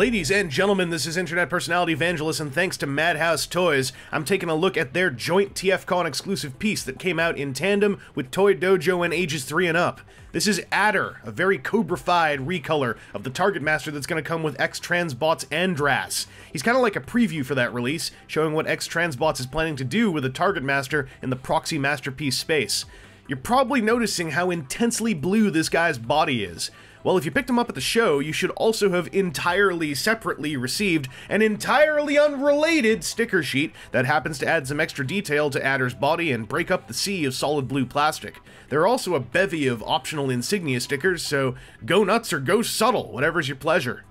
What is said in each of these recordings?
Ladies and gentlemen, this is Internet Personality Vangelus, and thanks to Madhouse Toys, I'm taking a look at their joint TFCon exclusive piece that came out in tandem with Toy Dojo and Ages 3 and Up. This is Adder, a very Cobra-fied recolor of the Target Master that's going to come with X-Transbots Andras. He's kind of like a preview for that release, showing what X-Transbots is planning to do with the Target Master in the Proxy Masterpiece space. You're probably noticing how intensely blue this guy's body is. Well, if you picked him up at the show, you should also have entirely separately received an entirely unrelated sticker sheet that happens to add some extra detail to Adder's body and break up the sea of solid blue plastic. There are also a bevy of optional insignia stickers, so go nuts or go subtle, whatever's your pleasure.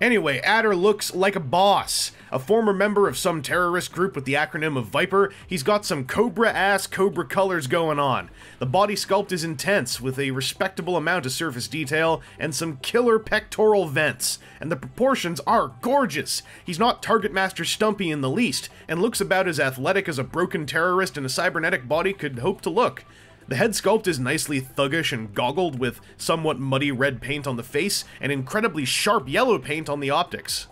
Anyway, Adder looks like a boss. A former member of some terrorist group with the acronym of Viper, he's got some Cobra-ass Cobra colors going on. The body sculpt is intense, with a respectable amount of surface detail and some killer pectoral vents, and the proportions are gorgeous. He's not Target Master Stumpy in the least, and looks about as athletic as a broken terrorist in a cybernetic body could hope to look. The head sculpt is nicely thuggish and goggled with somewhat muddy red paint on the face and incredibly sharp yellow paint on the optics.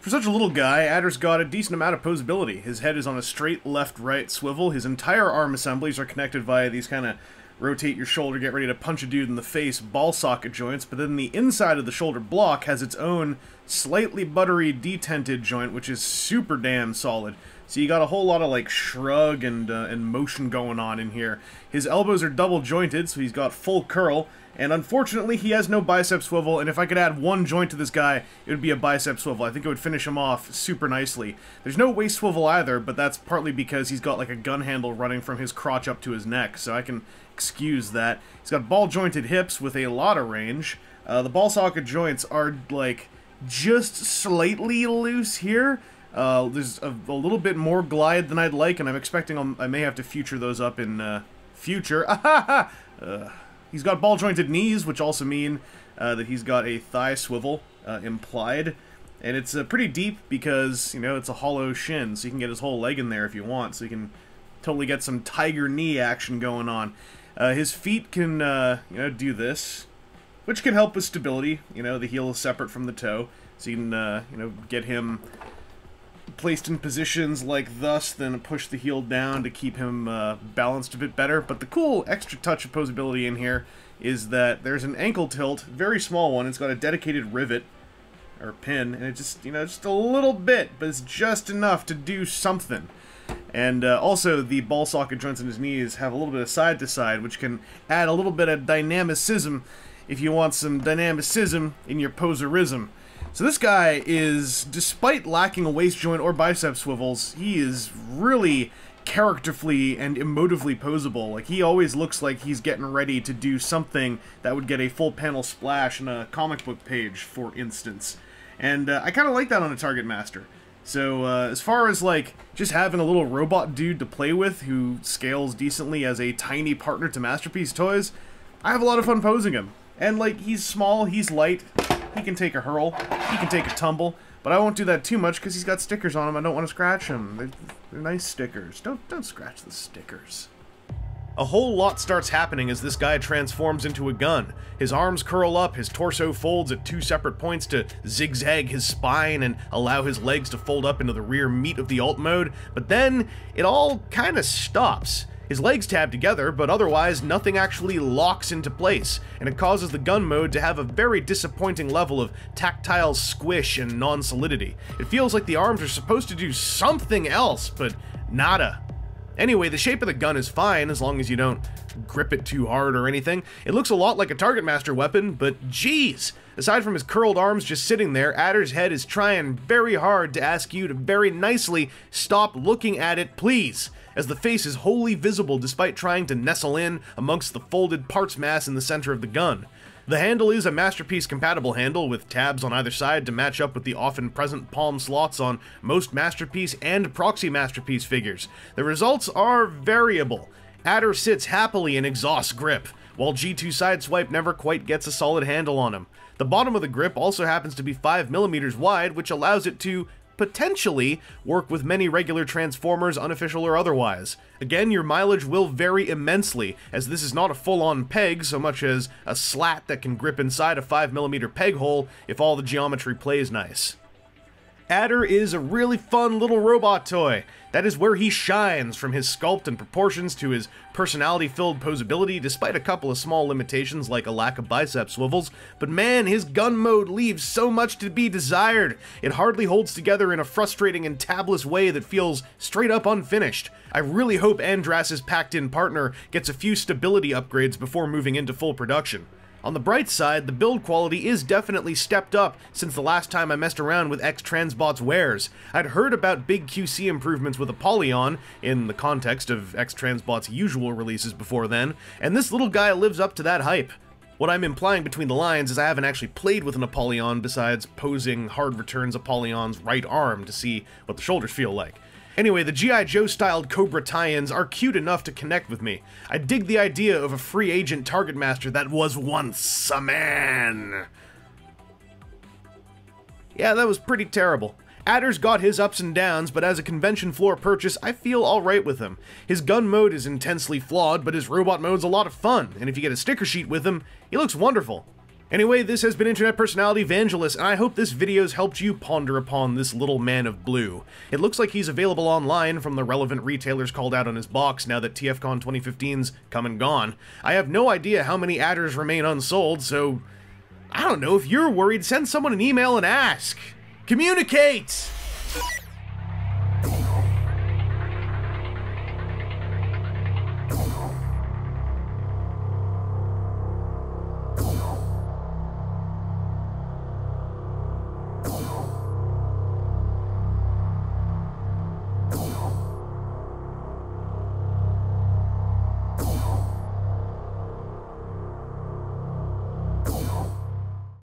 For such a little guy, Adder's got a decent amount of posability. His head is on a straight left-right swivel, his entire arm assemblies are connected via these kind of rotate your shoulder, get ready to punch a dude in the face ball socket joints, but then the inside of the shoulder block has its own slightly buttery detented joint, which is super damn solid. So you got a whole lot of like shrug and uh, and motion going on in here. His elbows are double jointed, so he's got full curl, and unfortunately he has no bicep swivel, and if I could add one joint to this guy, it would be a bicep swivel. I think it would finish him off super nicely. There's no waist swivel either, but that's partly because he's got like a gun handle running from his crotch up to his neck, so I can excuse that. He's got ball jointed hips with a lot of range. Uh, the ball socket joints are like just slightly loose here, uh, there's a, a, little bit more glide than I'd like, and I'm expecting I'll, i may have to future those up in uh, future. uh, he's got ball-jointed knees, which also mean uh, that he's got a thigh swivel uh, implied. And it's pretty deep because, you know, it's a hollow shin, so you can get his whole leg in there if you want, so you can totally get some tiger knee action going on. Uh, his feet can, uh, you know, do this, which can help with stability. You know, the heel is separate from the toe, so you can, uh, you know, get him placed in positions like thus, then push the heel down to keep him uh, balanced a bit better. But the cool extra touch of posability in here is that there's an ankle tilt, very small one. It's got a dedicated rivet or pin, and it just, you know, just a little bit, but it's just enough to do something. And uh, also, the ball socket joints in his knees have a little bit of side to side, which can add a little bit of dynamicism if you want some dynamicism in your poserism. So this guy is, despite lacking a waist joint or bicep swivels, he is really characterfully and emotively posable. Like, he always looks like he's getting ready to do something that would get a full panel splash in a comic book page, for instance. And uh, I kind of like that on a Target Master. So, uh, as far as, like, just having a little robot dude to play with who scales decently as a tiny partner to Masterpiece Toys, I have a lot of fun posing him. And, like, he's small, he's light, he can take a hurl. He can take a tumble. But I won't do that too much because he's got stickers on him. I don't want to scratch him. They're, they're nice stickers. Don't don't scratch the stickers. A whole lot starts happening as this guy transforms into a gun. His arms curl up, his torso folds at two separate points to zigzag his spine and allow his legs to fold up into the rear meat of the alt mode, but then it all kinda stops. His legs tab together, but otherwise nothing actually locks into place, and it causes the gun mode to have a very disappointing level of tactile squish and non-solidity. It feels like the arms are supposed to do something else, but nada. Anyway, the shape of the gun is fine as long as you don't grip it too hard or anything. It looks a lot like a Target Master weapon, but geez! Aside from his curled arms just sitting there, Adder's head is trying very hard to ask you to very nicely stop looking at it, please, as the face is wholly visible despite trying to nestle in amongst the folded parts mass in the center of the gun. The handle is a Masterpiece compatible handle with tabs on either side to match up with the often present palm slots on most Masterpiece and Proxy Masterpiece figures. The results are variable. Adder sits happily in exhaust grip, while G2 Sideswipe never quite gets a solid handle on him. The bottom of the grip also happens to be 5mm wide, which allows it to potentially work with many regular Transformers, unofficial or otherwise. Again, your mileage will vary immensely, as this is not a full-on peg so much as a slat that can grip inside a 5mm peg hole if all the geometry plays nice. Adder is a really fun little robot toy. That is where he shines, from his sculpt and proportions to his personality-filled posability, despite a couple of small limitations like a lack of bicep swivels. But man, his gun mode leaves so much to be desired. It hardly holds together in a frustrating and tabless way that feels straight up unfinished. I really hope Andras's packed-in partner gets a few stability upgrades before moving into full production. On the bright side, the build quality is definitely stepped up since the last time I messed around with X-Transbot's wares. I'd heard about big QC improvements with Apollyon, in the context of X-Transbot's usual releases before then, and this little guy lives up to that hype. What I'm implying between the lines is I haven't actually played with an Apollyon besides posing Hard Returns Apollyon's right arm to see what the shoulders feel like. Anyway, the G.I. Joe-styled Cobra tie-ins are cute enough to connect with me. I dig the idea of a free agent target master that was once a man. Yeah, that was pretty terrible. Adder's got his ups and downs, but as a convention floor purchase, I feel alright with him. His gun mode is intensely flawed, but his robot mode's a lot of fun, and if you get a sticker sheet with him, he looks wonderful. Anyway, this has been Internet Personality Vangelus, and I hope this video's helped you ponder upon this little man of blue. It looks like he's available online from the relevant retailers called out on his box now that TFCon 2015's come and gone. I have no idea how many adders remain unsold, so... I don't know, if you're worried, send someone an email and ask. Communicate!